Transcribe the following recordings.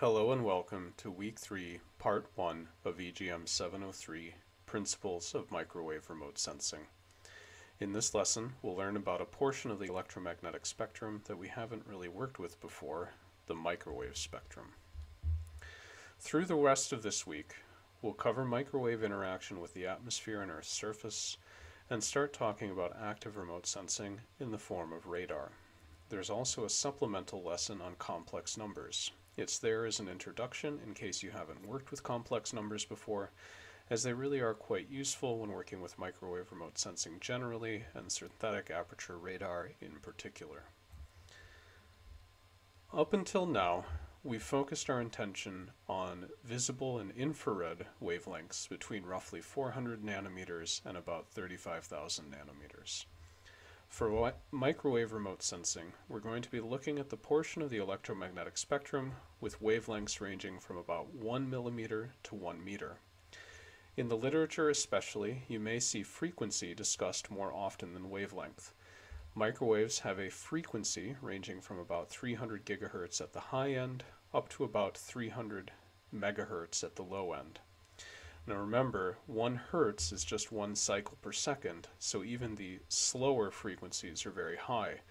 Hello and welcome to Week 3, Part 1 of EGM 703, Principles of Microwave Remote Sensing. In this lesson, we'll learn about a portion of the electromagnetic spectrum that we haven't really worked with before, the microwave spectrum. Through the rest of this week, we'll cover microwave interaction with the atmosphere and Earth's surface, and start talking about active remote sensing in the form of radar. There's also a supplemental lesson on complex numbers. It's there as an introduction in case you haven't worked with complex numbers before, as they really are quite useful when working with microwave remote sensing generally and synthetic aperture radar in particular. Up until now, we've focused our attention on visible and infrared wavelengths between roughly 400 nanometers and about 35,000 nanometers. For microwave remote sensing, we're going to be looking at the portion of the electromagnetic spectrum with wavelengths ranging from about 1 millimeter to 1 meter. In the literature especially, you may see frequency discussed more often than wavelength. Microwaves have a frequency ranging from about 300 gigahertz at the high end up to about 300 megahertz at the low end. Now remember, 1 hertz is just one cycle per second, so even the slower frequencies are very high.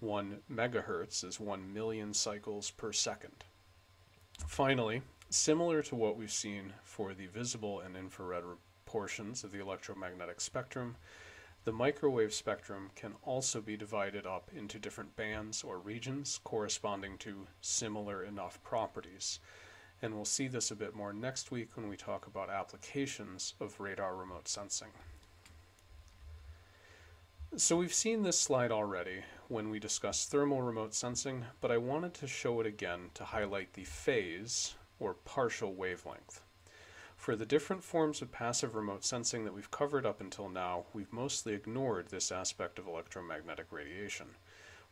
1 megahertz is 1 million cycles per second. Finally, similar to what we've seen for the visible and infrared portions of the electromagnetic spectrum, the microwave spectrum can also be divided up into different bands or regions corresponding to similar enough properties. And we'll see this a bit more next week when we talk about applications of radar remote sensing. So we've seen this slide already when we discussed thermal remote sensing, but I wanted to show it again to highlight the phase or partial wavelength. For the different forms of passive remote sensing that we've covered up until now, we've mostly ignored this aspect of electromagnetic radiation.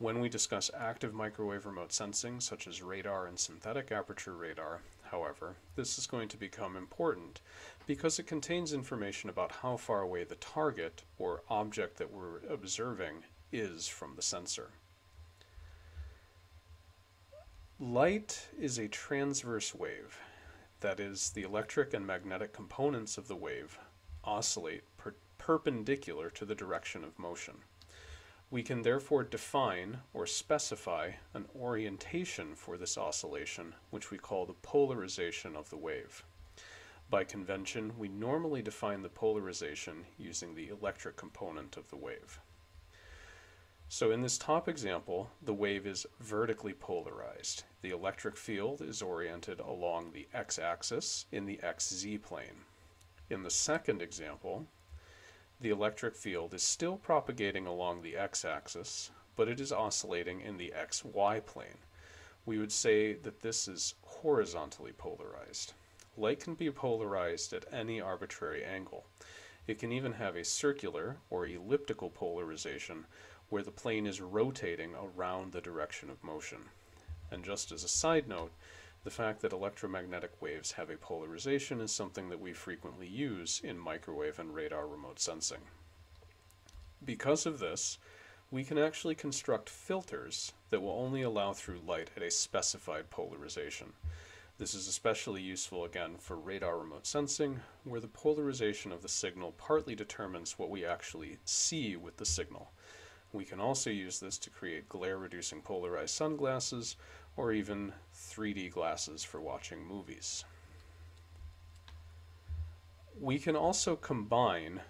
When we discuss active microwave remote sensing, such as radar and synthetic aperture radar, however, this is going to become important because it contains information about how far away the target or object that we're observing is from the sensor. Light is a transverse wave that is, the electric and magnetic components of the wave, oscillate per perpendicular to the direction of motion. We can therefore define or specify an orientation for this oscillation, which we call the polarization of the wave. By convention, we normally define the polarization using the electric component of the wave. So in this top example, the wave is vertically polarized. The electric field is oriented along the x-axis in the xz plane. In the second example, the electric field is still propagating along the x-axis, but it is oscillating in the xy plane. We would say that this is horizontally polarized. Light can be polarized at any arbitrary angle. It can even have a circular or elliptical polarization where the plane is rotating around the direction of motion. And just as a side note, the fact that electromagnetic waves have a polarization is something that we frequently use in microwave and radar remote sensing. Because of this, we can actually construct filters that will only allow through light at a specified polarization. This is especially useful again for radar remote sensing, where the polarization of the signal partly determines what we actually see with the signal. We can also use this to create glare-reducing polarized sunglasses or even 3D glasses for watching movies. We can also combine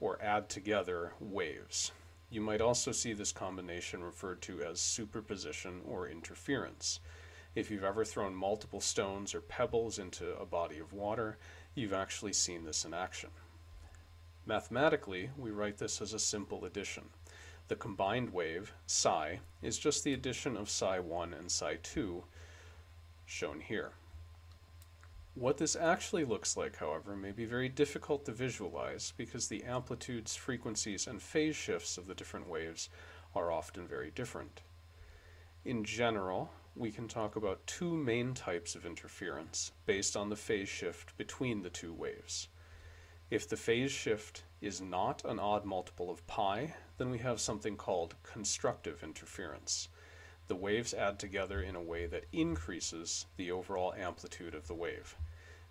or add together waves. You might also see this combination referred to as superposition or interference. If you've ever thrown multiple stones or pebbles into a body of water, you've actually seen this in action. Mathematically, we write this as a simple addition. The combined wave, psi, is just the addition of psi 1 and psi 2, shown here. What this actually looks like, however, may be very difficult to visualize because the amplitudes, frequencies, and phase shifts of the different waves are often very different. In general, we can talk about two main types of interference based on the phase shift between the two waves. If the phase shift is not an odd multiple of pi, then we have something called constructive interference. the waves add together in a way that increases the overall amplitude of the wave.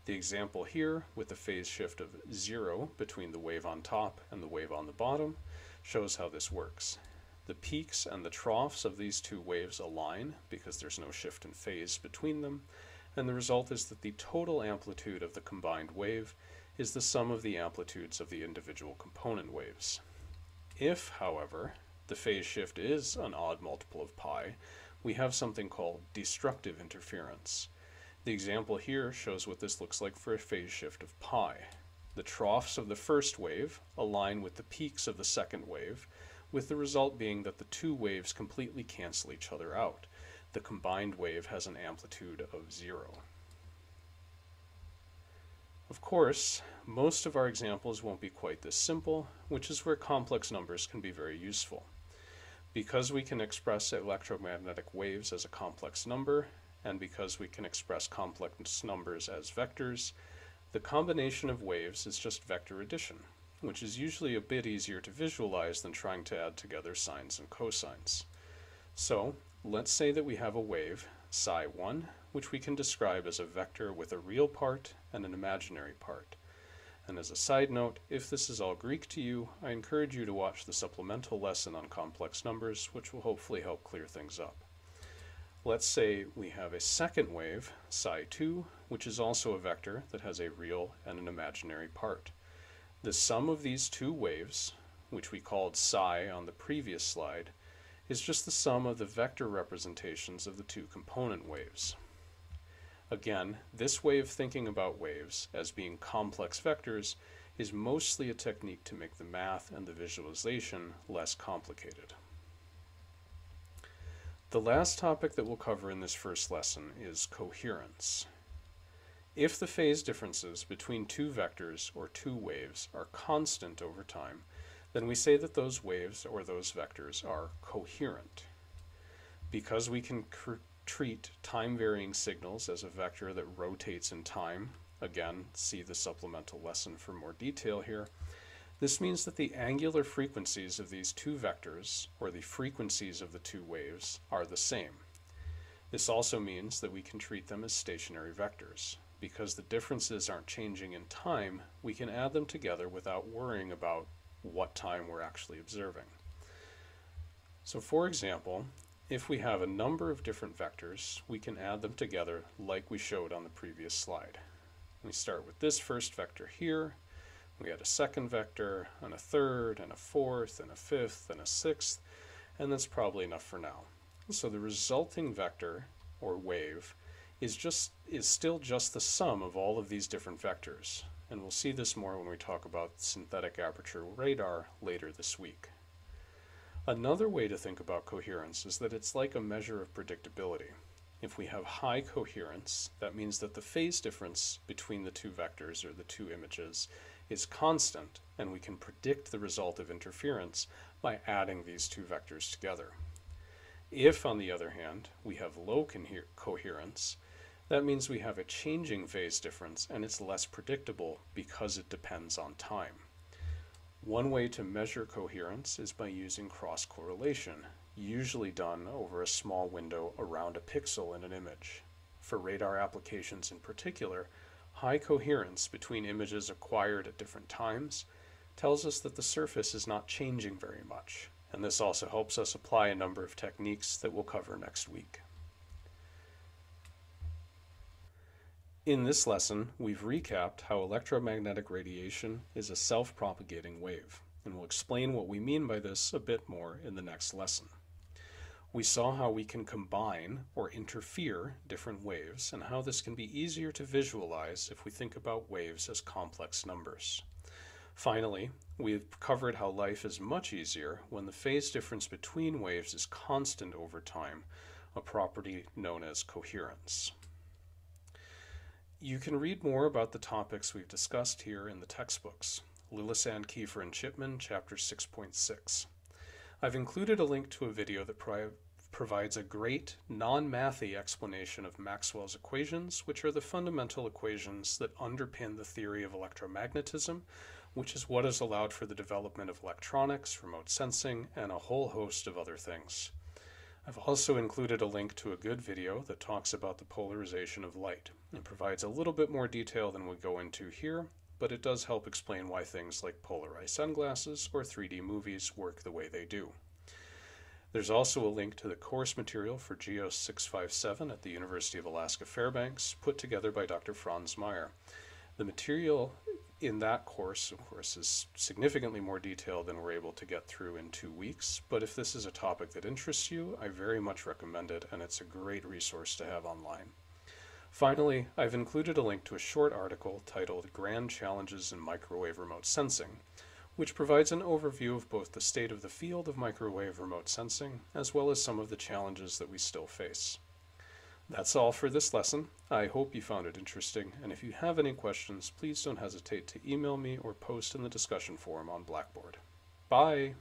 The example here, with a phase shift of zero between the wave on top and the wave on the bottom, shows how this works. The peaks and the troughs of these two waves align because there's no shift in phase between them, and the result is that the total amplitude of the combined wave is the sum of the amplitudes of the individual component waves. If, however, the phase shift is an odd multiple of pi, we have something called destructive interference. The example here shows what this looks like for a phase shift of pi. The troughs of the first wave align with the peaks of the second wave, with the result being that the two waves completely cancel each other out. The combined wave has an amplitude of zero. Of course, most of our examples won't be quite this simple, which is where complex numbers can be very useful. Because we can express electromagnetic waves as a complex number, and because we can express complex numbers as vectors, the combination of waves is just vector addition, which is usually a bit easier to visualize than trying to add together sines and cosines. So, let's say that we have a wave, psi 1, which we can describe as a vector with a real part and an imaginary part. And as a side note, if this is all Greek to you, I encourage you to watch the supplemental lesson on complex numbers, which will hopefully help clear things up. Let's say we have a second wave, psi 2, which is also a vector that has a real and an imaginary part. The sum of these two waves, which we called psi on the previous slide, is just the sum of the vector representations of the two component waves. Again, this way of thinking about waves as being complex vectors is mostly a technique to make the math and the visualization less complicated. The last topic that we'll cover in this first lesson is coherence. If the phase differences between two vectors or two waves are constant over time, then we say that those waves or those vectors are coherent. Because we can treat time-varying signals as a vector that rotates in time. Again, see the supplemental lesson for more detail here. This means that the angular frequencies of these two vectors, or the frequencies of the two waves, are the same. This also means that we can treat them as stationary vectors. Because the differences aren't changing in time, we can add them together without worrying about what time we're actually observing. So for example, if we have a number of different vectors, we can add them together like we showed on the previous slide. We start with this first vector here, we add a second vector, and a third, and a fourth, and a fifth, and a sixth, and that's probably enough for now. So the resulting vector, or wave, is just is still just the sum of all of these different vectors. And we'll see this more when we talk about synthetic aperture radar later this week. Another way to think about coherence is that it's like a measure of predictability. If we have high coherence, that means that the phase difference between the two vectors or the two images is constant, and we can predict the result of interference by adding these two vectors together. If, on the other hand, we have low coherence, that means we have a changing phase difference and it's less predictable because it depends on time. One way to measure coherence is by using cross-correlation, usually done over a small window around a pixel in an image. For radar applications in particular, high coherence between images acquired at different times tells us that the surface is not changing very much, and this also helps us apply a number of techniques that we'll cover next week. In this lesson, we've recapped how electromagnetic radiation is a self-propagating wave, and we'll explain what we mean by this a bit more in the next lesson. We saw how we can combine or interfere different waves and how this can be easier to visualize if we think about waves as complex numbers. Finally, we've covered how life is much easier when the phase difference between waves is constant over time, a property known as coherence. You can read more about the topics we've discussed here in the textbooks, Lillesand, Kiefer, and Chipman, Chapter 6.6. I've included a link to a video that pro provides a great, non-mathy explanation of Maxwell's equations, which are the fundamental equations that underpin the theory of electromagnetism, which is what has allowed for the development of electronics, remote sensing, and a whole host of other things. I've also included a link to a good video that talks about the polarization of light. It provides a little bit more detail than we go into here, but it does help explain why things like polarized sunglasses or 3D movies work the way they do. There's also a link to the course material for GEOS 657 at the University of Alaska Fairbanks, put together by Dr. Franz Meyer. The material in that course, of course, is significantly more detailed than we're able to get through in two weeks. But if this is a topic that interests you, I very much recommend it, and it's a great resource to have online. Finally, I've included a link to a short article titled Grand Challenges in Microwave Remote Sensing, which provides an overview of both the state of the field of microwave remote sensing, as well as some of the challenges that we still face. That's all for this lesson. I hope you found it interesting, and if you have any questions, please don't hesitate to email me or post in the discussion forum on Blackboard. Bye!